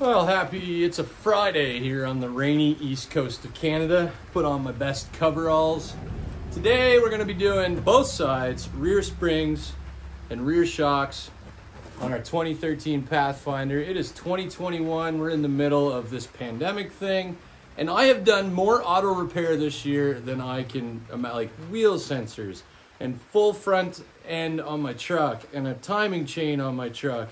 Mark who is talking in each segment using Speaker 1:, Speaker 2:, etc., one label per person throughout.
Speaker 1: Well, happy it's a Friday here on the rainy east coast of Canada. Put on my best coveralls. Today we're going to be doing both sides, rear springs and rear shocks on our 2013 Pathfinder. It is 2021. We're in the middle of this pandemic thing. And I have done more auto repair this year than I can, uh, like wheel sensors and full front end on my truck and a timing chain on my truck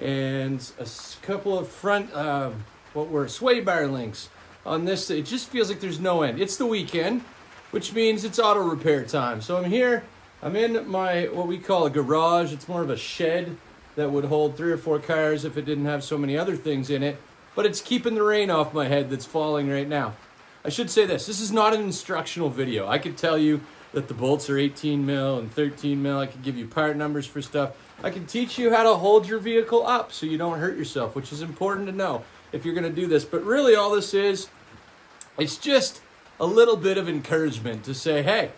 Speaker 1: and a couple of front, uh, what were sway bar links on this. It just feels like there's no end. It's the weekend, which means it's auto repair time. So I'm here. I'm in my what we call a garage. It's more of a shed that would hold three or four cars if it didn't have so many other things in it. But it's keeping the rain off my head that's falling right now. I should say this. This is not an instructional video. I could tell you that the bolts are 18 mil and 13 mil. I could give you part numbers for stuff. I can teach you how to hold your vehicle up so you don't hurt yourself, which is important to know if you're going to do this. But really, all this is, it's just a little bit of encouragement to say, hey,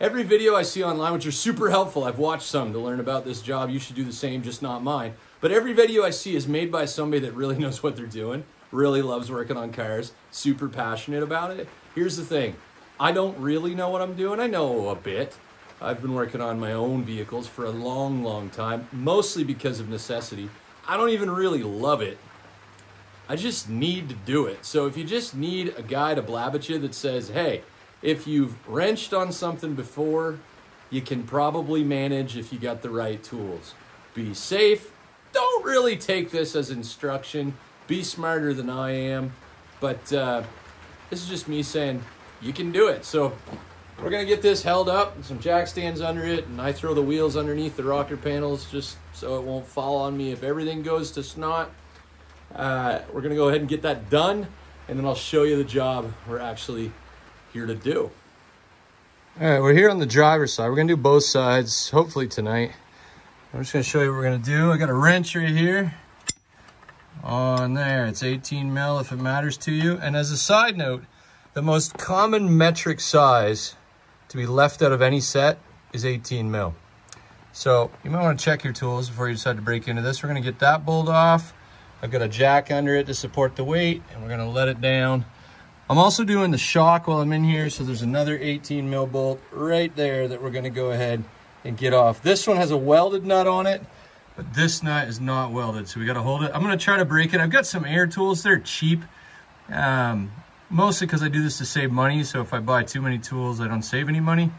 Speaker 1: every video I see online, which are super helpful, I've watched some to learn about this job. You should do the same, just not mine. But every video I see is made by somebody that really knows what they're doing, really loves working on cars, super passionate about it. Here's the thing I don't really know what I'm doing. I know a bit. I've been working on my own vehicles for a long, long time, mostly because of necessity. I don't even really love it. I just need to do it. So if you just need a guy to blab at you that says, hey, if you've wrenched on something before, you can probably manage if you got the right tools. Be safe. Don't really take this as instruction. Be smarter than I am. But uh, this is just me saying, you can do it. So we're gonna get this held up, some jack stands under it, and I throw the wheels underneath the rocker panels just so it won't fall on me if everything goes to snot. Uh, we're gonna go ahead and get that done, and then I'll show you the job we're actually here to do. All right, we're here on the driver's side. We're gonna do both sides, hopefully tonight. I'm just gonna show you what we're gonna do. I got a wrench right here on there. It's 18 mil if it matters to you. And as a side note, the most common metric size to be left out of any set is 18 mil. So you might want to check your tools before you decide to break into this. We're going to get that bolt off. I've got a jack under it to support the weight and we're going to let it down. I'm also doing the shock while I'm in here. So there's another 18 mil bolt right there that we're going to go ahead and get off. This one has a welded nut on it, but this nut is not welded. So we got to hold it. I'm going to try to break it. I've got some air tools. They're cheap. Um, mostly because I do this to save money. So if I buy too many tools, I don't save any money,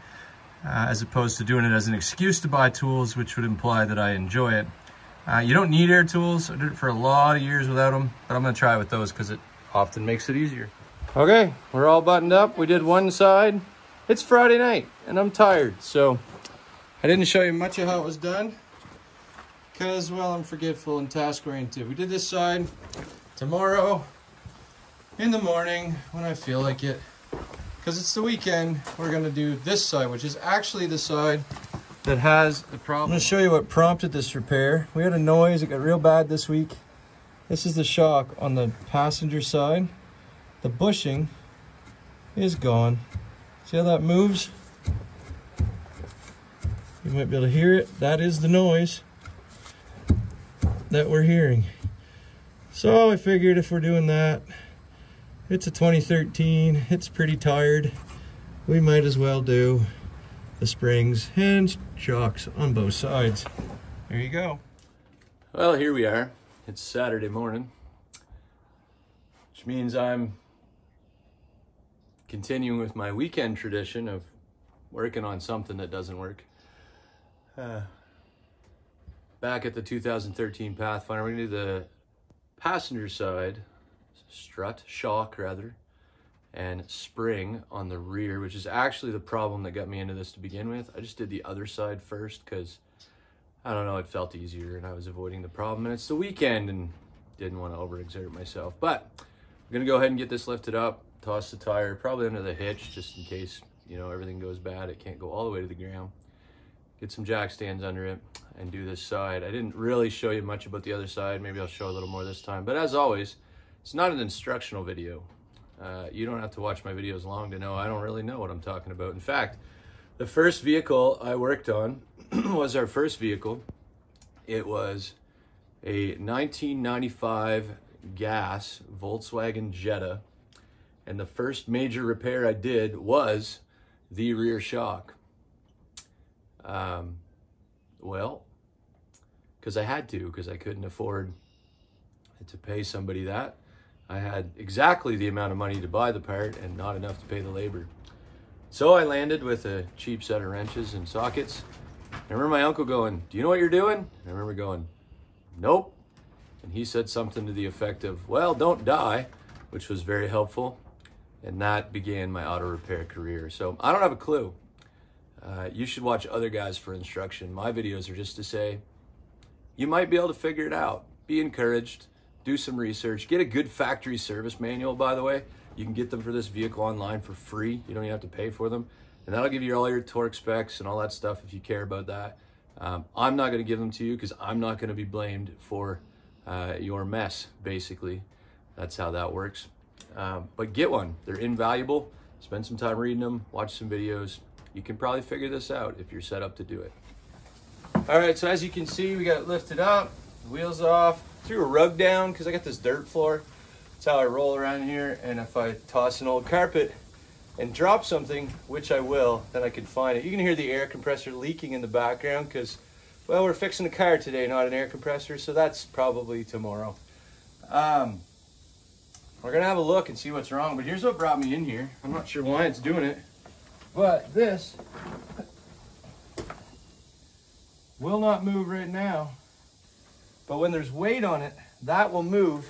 Speaker 1: uh, as opposed to doing it as an excuse to buy tools, which would imply that I enjoy it. Uh, you don't need air tools. I did it for a lot of years without them, but I'm gonna try with those because it often makes it easier. Okay, we're all buttoned up. We did one side. It's Friday night and I'm tired, so I didn't show you much of how it was done because, well, I'm forgetful and task oriented. We did this side. Tomorrow, in the morning when I feel like it. Because it's the weekend, we're going to do this side, which is actually the side that has the problem. I'm going to show you what prompted this repair. We had a noise, it got real bad this week. This is the shock on the passenger side. The bushing is gone. See how that moves? You might be able to hear it. That is the noise that we're hearing. So I figured if we're doing that, it's a 2013. It's pretty tired. We might as well do the springs and shocks on both sides. There you go. Well, here we are. It's Saturday morning, which means I'm continuing with my weekend tradition of working on something that doesn't work. Uh, back at the 2013 Pathfinder, we're to do the passenger side strut, shock rather, and spring on the rear, which is actually the problem that got me into this to begin with. I just did the other side first because, I don't know, it felt easier and I was avoiding the problem. And it's the weekend and didn't want to overexert myself. But I'm going to go ahead and get this lifted up, toss the tire, probably under the hitch just in case, you know, everything goes bad. It can't go all the way to the ground. Get some jack stands under it and do this side. I didn't really show you much about the other side. Maybe I'll show a little more this time. But as always, it's not an instructional video. Uh, you don't have to watch my videos long to know I don't really know what I'm talking about. In fact, the first vehicle I worked on was our first vehicle. It was a 1995 gas Volkswagen Jetta. And the first major repair I did was the rear shock. Um, well, because I had to, because I couldn't afford to pay somebody that. I had exactly the amount of money to buy the part and not enough to pay the labor. So I landed with a cheap set of wrenches and sockets. I remember my uncle going, Do you know what you're doing? I remember going, Nope. And he said something to the effect of, Well, don't die, which was very helpful. And that began my auto repair career. So I don't have a clue. Uh, you should watch other guys for instruction. My videos are just to say, you might be able to figure it out. Be encouraged, do some research, get a good factory service manual, by the way. You can get them for this vehicle online for free. You don't even have to pay for them. And that'll give you all your torque specs and all that stuff if you care about that. Um, I'm not going to give them to you because I'm not going to be blamed for uh, your mess, basically. That's how that works. Um, but get one. They're invaluable. Spend some time reading them, watch some videos. You can probably figure this out if you're set up to do it. All right, so as you can see, we got it lifted up, wheels off, threw a rug down because I got this dirt floor. That's how I roll around here. And if I toss an old carpet and drop something, which I will, then I can find it. You can hear the air compressor leaking in the background because, well, we're fixing a car today, not an air compressor, so that's probably tomorrow. Um, we're gonna have a look and see what's wrong, but here's what brought me in here. I'm not sure why it's doing it, but this will not move right now. But when there's weight on it, that will move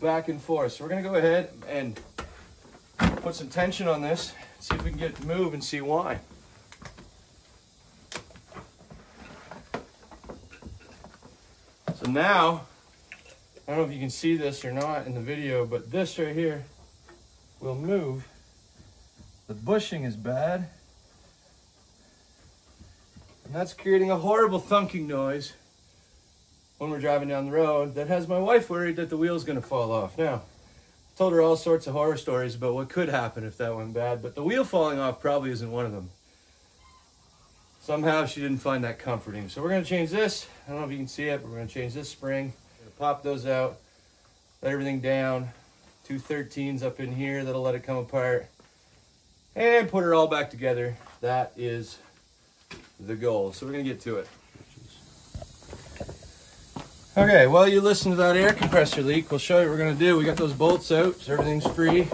Speaker 1: back and forth. So we're gonna go ahead and put some tension on this, see if we can get it to move and see why. So now, I don't know if you can see this or not in the video, but this right here will move. The bushing is bad. And that's creating a horrible thunking noise when we're driving down the road that has my wife worried that the wheel's gonna fall off. Now, told her all sorts of horror stories about what could happen if that went bad, but the wheel falling off probably isn't one of them. Somehow she didn't find that comforting. So we're gonna change this. I don't know if you can see it, but we're gonna change this spring. pop those out, let everything down. Two 13s up in here, that'll let it come apart. And put it all back together. That is the goal. So we're gonna get to it. Okay, while you listen to that air compressor leak, we'll show you what we're gonna do. We got those bolts out, so everything's free.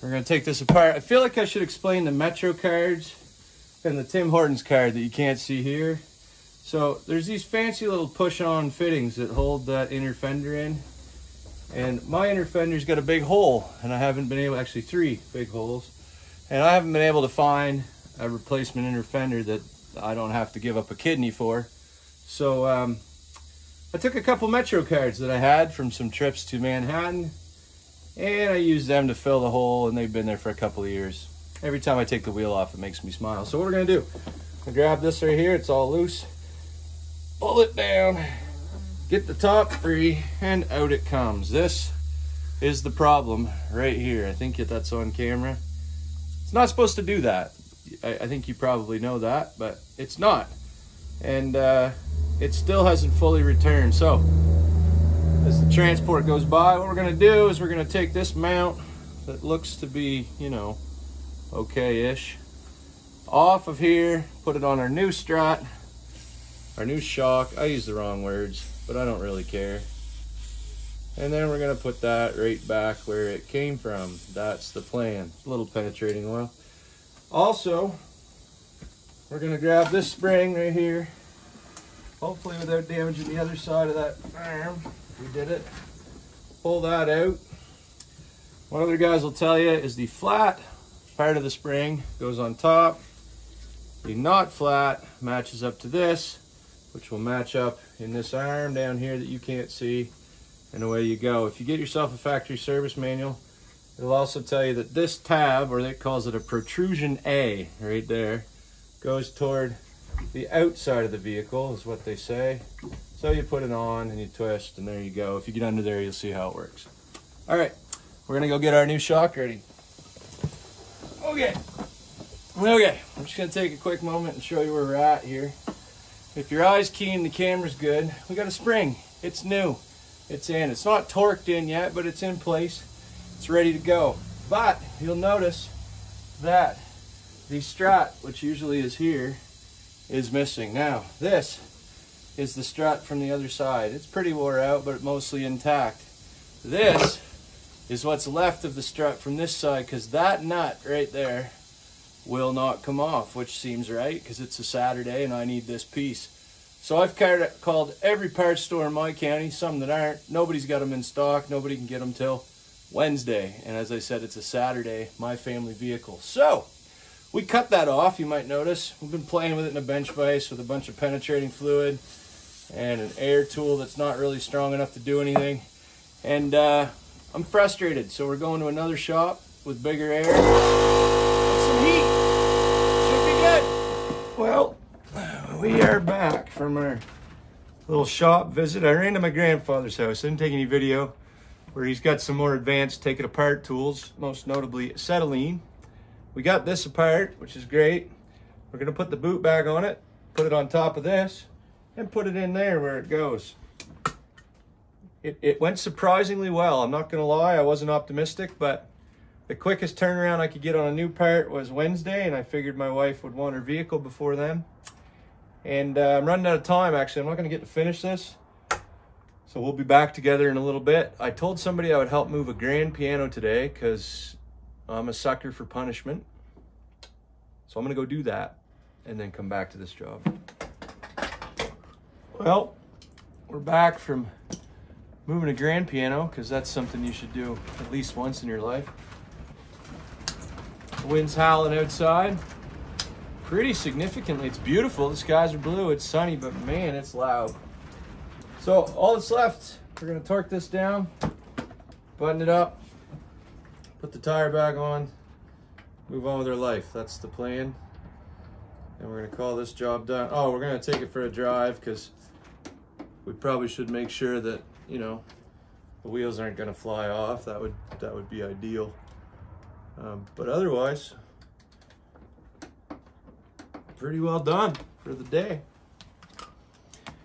Speaker 1: We're gonna take this apart. I feel like I should explain the Metro cards and the Tim Hortons card that you can't see here. So there's these fancy little push-on fittings that hold that inner fender in. And my inner fender's got a big hole, and I haven't been able, actually three big holes, and I haven't been able to find a replacement inner fender that I don't have to give up a kidney for. So um, I took a couple Metro cards that I had from some trips to Manhattan, and I used them to fill the hole, and they've been there for a couple of years. Every time I take the wheel off, it makes me smile. So what we're gonna do, I grab this right here, it's all loose, pull it down, get the top free, and out it comes. This is the problem right here. I think that's on camera. It's not supposed to do that. I, I think you probably know that, but it's not. And uh, it still hasn't fully returned. So as the transport goes by, what we're gonna do is we're gonna take this mount that looks to be, you know, okay-ish, off of here, put it on our new strut, our new shock. I use the wrong words, but I don't really care. And then we're gonna put that right back where it came from. That's the plan. A little penetrating oil. Also, we're gonna grab this spring right here, hopefully without damaging the other side of that arm. We did it. Pull that out. What other guys will tell you is the flat part of the spring goes on top. The not flat matches up to this, which will match up in this arm down here that you can't see. And away you go. If you get yourself a factory service manual, it'll also tell you that this tab, or they calls it a protrusion A right there, goes toward the outside of the vehicle is what they say. So you put it on and you twist and there you go. If you get under there, you'll see how it works. All right, we're gonna go get our new shock ready. Okay. Okay, I'm just gonna take a quick moment and show you where we're at here. If your eye's keen, the camera's good. We got a spring, it's new. it's in. It's not torqued in yet, but it's in place. It's ready to go. But you'll notice that the strut, which usually is here, is missing. Now, this is the strut from the other side. It's pretty wore out, but mostly intact. This is what's left of the strut from this side, because that nut right there will not come off, which seems right, because it's a Saturday and I need this piece. So I've called every parts store in my county, some that aren't. Nobody's got them in stock. Nobody can get them till Wednesday. And as I said, it's a Saturday, my family vehicle. So we cut that off, you might notice. We've been playing with it in a bench vise with a bunch of penetrating fluid and an air tool that's not really strong enough to do anything. And uh, I'm frustrated, so we're going to another shop with bigger air. Some heat. Should be good. Well, we are back from our little shop visit. I ran to my grandfather's house. I didn't take any video where he's got some more advanced take it apart tools, most notably acetylene. We got this apart, which is great. We're gonna put the boot bag on it, put it on top of this, and put it in there where it goes. It, it went surprisingly well. I'm not gonna lie, I wasn't optimistic, but the quickest turnaround I could get on a new part was Wednesday, and I figured my wife would want her vehicle before then. And uh, I'm running out of time, actually. I'm not going to get to finish this. So we'll be back together in a little bit. I told somebody I would help move a grand piano today because I'm a sucker for punishment. So I'm going to go do that and then come back to this job. Well, we're back from moving a grand piano because that's something you should do at least once in your life. The wind's howling outside pretty significantly. It's beautiful. The skies are blue. It's sunny, but man, it's loud. So all that's left, we're gonna torque this down, button it up, put the tire back on, move on with our life. That's the plan. And we're gonna call this job done. Oh, we're gonna take it for a drive because we probably should make sure that, you know, the wheels aren't gonna fly off. That would that would be ideal. Um, but otherwise, pretty well done for the day.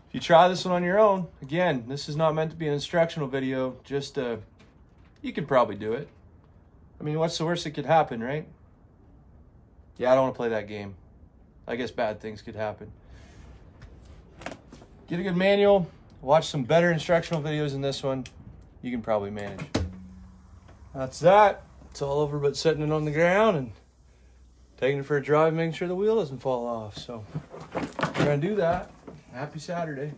Speaker 1: If you try this one on your own, again, this is not meant to be an instructional video, just uh, you can probably do it. I mean, what's the worst that could happen, right? Yeah, I don't want to play that game. I guess bad things could happen. Get a good manual, watch some better instructional videos than this one. You can probably manage. That's that. It's all over but setting it on the ground and taking it for a drive, making sure the wheel doesn't fall off. So we're gonna do that. Happy Saturday.